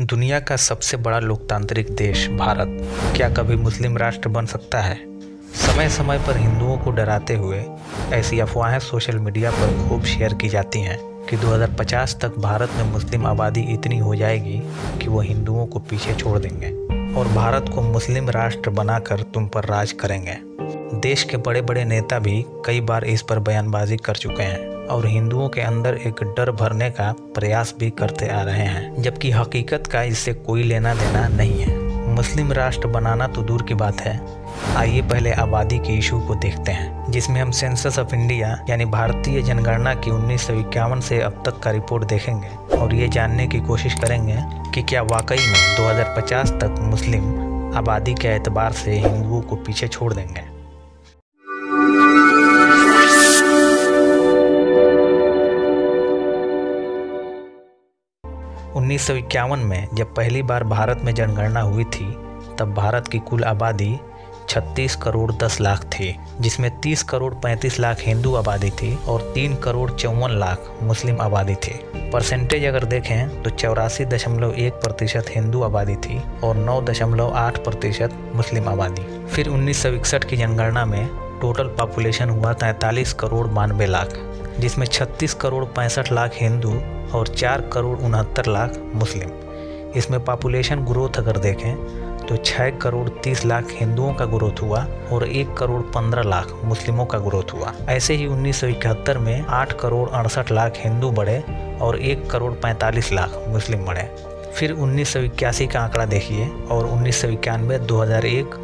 दुनिया का सबसे बड़ा लोकतांत्रिक देश भारत। क्या कभी मुस्लिम राष्ट्र बन सकता है? समय समय पर हिंदुओं को डराते हुए ऐसी अफवाहें सोशल मीडिया पर खूब शेयर की जाती हैं कि 2050 तक भारत में मुस्लिम आबादी इतनी हो जाएगी कि वो हिंदुओं को पीछे छोड़ देंगे और भारत को मुस्लिम राष्ट्र बनाकर तुम पर राज करेंगे। देश के बड़े बड़े नेता भी कई बार इस पर बयानबाजी कर चुके हैं। और हिंदुओं के अंदर एक डर भरने का प्रयास भी करते आ रहे हैं, जबकि हकीकत का इससे कोई लेना देना नहीं है। मुस्लिम राष्ट्र बनाना तो दूर की बात है। आइए पहले आबादी के इशू को देखते हैं, जिसमें हम सेंसस ऑफ़ इंडिया यानी भारतीय जनगणना की उन्नीस सौ इक्यावन से अब तक का रिपोर्ट देखेंगे, और ये जानने की कोशिश करेंगे कि क्या वाकई में 2050 तक मुस्लिम आबादी के एतबार से हिंदुओं को पीछे छोड़ देंगे। उन्नीस सौ इक्यावन में जब पहली बार भारत में जनगणना हुई थी, तब भारत की कुल आबादी 36 करोड़ 10 लाख थी, जिसमें 30 करोड़ 35 लाख हिंदू आबादी थी और 3 करोड़ चौवन लाख मुस्लिम आबादी थी। परसेंटेज अगर देखें तो चौरासी दशमलव एक प्रतिशत हिंदू आबादी थी और नौ दशमलव आठ प्रतिशत मुस्लिम आबादी। फिर उन्नीस सौ इकसठ की जनगणना में टोटल पॉपुलेशन हुआ तैंतालीस करोड़ बानवे लाख, जिसमें 36 करोड़ पैंसठ लाख हिंदू और चार करोड़ उनहत्तर लाख मुस्लिम। इसमें पॉपुलेशन ग्रोथ अगर देखें तो छः करोड़ तीस लाख हिंदुओं का ग्रोथ हुआ और एक करोड़ पंद्रह लाख मुस्लिमों का ग्रोथ हुआ। ऐसे ही उन्नीस सौ इकहत्तर में आठ करोड़ अड़सठ लाख हिंदू बढ़े और एक करोड़ पैंतालीस लाख मुस्लिम बढ़े। फिर उन्नीस सौ इक्यासी का आंकड़ा देखिए और उन्नीस सौ इक्यानवे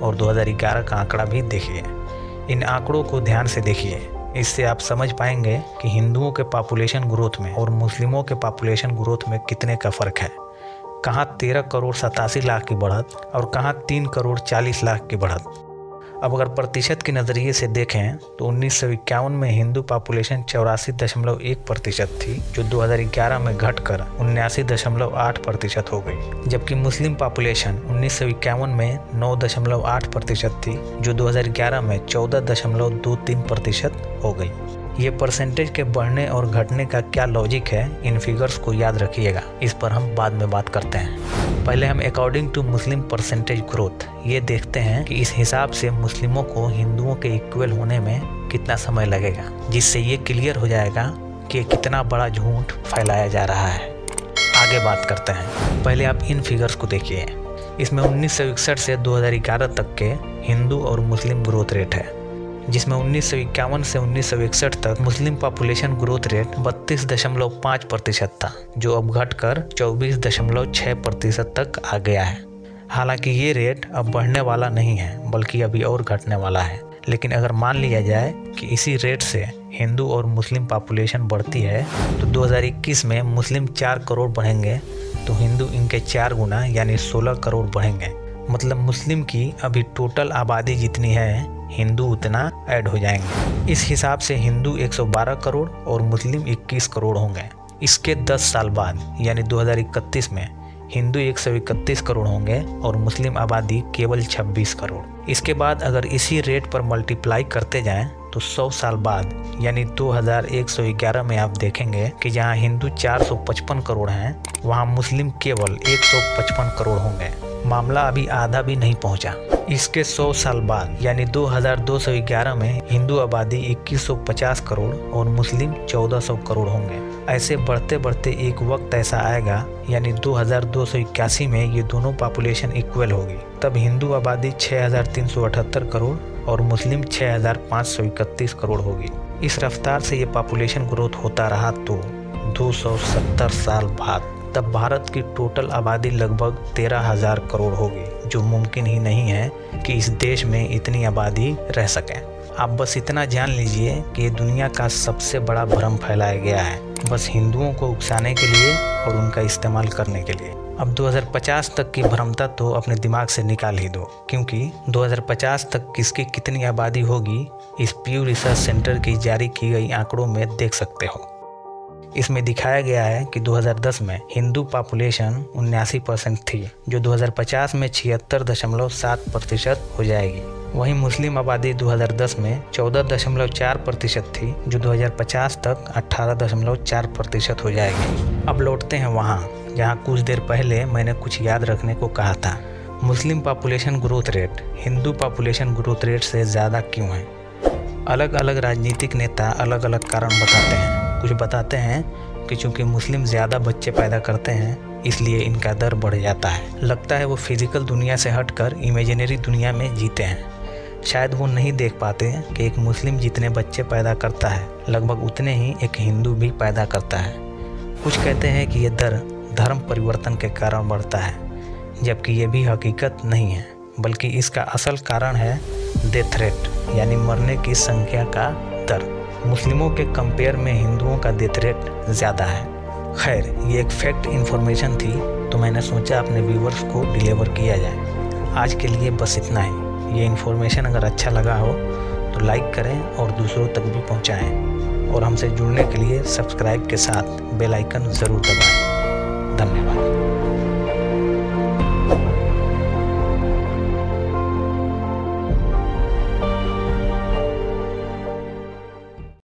और 2011 का आंकड़ा भी देखिए। इन आंकड़ों को ध्यान से देखिए। इससे आप समझ पाएँगे कि हिंदुओं के पॉपुलेशन ग्रोथ में और मुस्लिमों के पॉपुलेशन ग्रोथ में कितने का फ़र्क है। कहाँ तेरह करोड़ सतासी लाख की बढ़त और कहाँ तीन करोड़ चालीस लाख की बढ़त। अब अगर प्रतिशत के नज़रिए से देखें तो उन्नीस सौ इक्यावन में हिंदू पॉपुलेशन चौरासी दशमलव एक प्रतिशत थी, जो 2011 में घटकर उन्यासी दशमलव आठ प्रतिशत हो गई। जबकि मुस्लिम पॉपुलेशन उन्नीस सौ इक्यावन में नौ दशमलव आठ प्रतिशत थी, जो 2011 में चौदह दशमलव दो तीन प्रतिशत हो गई। ये परसेंटेज के बढ़ने और घटने का क्या लॉजिक है, इन फिगर्स को याद रखिएगा। इस पर हम बाद में बात करते हैं। पहले हम according to Muslim percentage growth ये देखते हैं कि इस हिसाब से मुस्लिमों को हिंदुओं के इक्वल होने में कितना समय लगेगा, जिससे ये क्लियर हो जाएगा कि कितना बड़ा झूठ फैलाया जा रहा है। आगे बात करते हैं। पहले आप इन फिगर्स को देखिए। इसमें उन्नीस सौ इकसठ से 2011 तक के हिंदू और मुस्लिम ग्रोथ रेट है। जिसमें उन्नीस सौ इक्यावन से उन्नीस सौ इकसठ तक मुस्लिम पॉपुलेशन ग्रोथ रेट बत्तीस दशमलव पाँच प्रतिशत था, जो अब घटकर चौबीस दशमलव छः प्रतिशत तक आ गया है। हालाँकि ये रेट अब बढ़ने वाला नहीं है, बल्कि अभी और घटने वाला है। लेकिन अगर मान लिया जाए कि इसी रेट से हिंदू और मुस्लिम पॉपुलेशन बढ़ती है तो 2021 में मुस्लिम चार करोड़ बढ़ेंगे तो हिंदू इनके चार गुना यानी 16 करोड़ बढ़ेंगे। मतलब मुस्लिम की अभी टोटल आबादी जितनी है हिंदू उतना ऐड हो जाएँगे। इस हिसाब से हिंदू 112 करोड़ और मुस्लिम 21 करोड़ होंगे। इसके 10 साल बाद, यानी 2031 में, हिंदू 131 करोड़ होंगे और मुस्लिम आबादी केवल 26 करोड़। इसके बाद अगर इसी रेट पर मल्टीप्लाई करते जाएँ तो 100 साल बाद, यानी 2111 में आप देखेंगे कि जहाँ हिंदू 455 करोड़ हैं, वहाँ मुस्लिम केवल 155 करोड़ होंगे। मामला अभी आधा भी नहीं पहुँचा। इसके 100 साल बाद, यानी 2211 में, हिंदू आबादी 2150 करोड़ और मुस्लिम 1400 करोड़ होंगे। ऐसे बढ़ते बढ़ते एक वक्त ऐसा आएगा, यानी दो हज़ार दो सौ इक्यासी में ये दोनों पॉपुलेशन इक्वल होगी। तब हिंदू आबादी 6378 करोड़ और मुस्लिम 6531 करोड़ होगी। इस रफ्तार से ये पॉपुलेशन ग्रोथ होता रहा तो 270 साल बाद। तब भारत की टोटल आबादी लगभग तेरह हज़ार करोड़ होगी, जो मुमकिन ही नहीं है कि इस देश में इतनी आबादी रह सके। आप बस इतना जान लीजिए कि ये दुनिया का सबसे बड़ा भ्रम फैलाया गया है, बस हिंदुओं को उकसाने के लिए और उनका इस्तेमाल करने के लिए। अब 2050 तक की भ्रमता तो अपने दिमाग से निकाल ही दो, क्योंकि 2050 तक किसकी कितनी आबादी होगी, इस प्यू रिसर्च सेंटर की जारी की गई आंकड़ों में देख सकते हो। इसमें दिखाया गया है कि 2010 में हिंदू पॉपुलेशन उन्यासी परसेंट थी, जो 2050 में छिहत्तर दशमलव सात प्रतिशत हो जाएगी। वहीं मुस्लिम आबादी 2010 में 14.4 प्रतिशत थी, जो 2050 तक 18.4 प्रतिशत हो जाएगी। अब लौटते हैं वहाँ, जहाँ कुछ देर पहले मैंने कुछ याद रखने को कहा था। मुस्लिम population growth rate Hindu population growth rate से ज़्यादा क्यों है? अलग अलग राजनीतिक नेता अलग अलग कारण बताते हैं। कुछ बताते हैं कि चूँकि मुस्लिम ज़्यादा बच्चे पैदा करते हैं, इसलिए इनका दर बढ़ जाता है। लगता है वो फ़िज़िकल दुनिया से हटकर इमेजिनरी दुनिया में जीते हैं। शायद वो नहीं देख पाते हैं कि एक मुस्लिम जितने बच्चे पैदा करता है, लगभग उतने ही एक हिंदू भी पैदा करता है। कुछ कहते हैं कि ये दर धर्म परिवर्तन के कारण बढ़ता है, जबकि ये भी हकीकत नहीं है, बल्कि इसका असल कारण है डेथ रेट, यानी मरने की संख्या का दर। मुस्लिमों के कंपेयर में हिंदुओं का डेथ रेट ज़्यादा है। खैर, ये एक फैक्ट इन्फॉर्मेशन थी तो मैंने सोचा अपने व्यूवर्स को डिलीवर किया जाए। आज के लिए बस इतना ही। ये इन्फॉर्मेशन अगर अच्छा लगा हो तो लाइक करें और दूसरों तक भी पहुंचाएँ। और हमसे जुड़ने के लिए सब्सक्राइब के साथ बेल आइकन ज़रूर दबाएँ। धन्यवाद।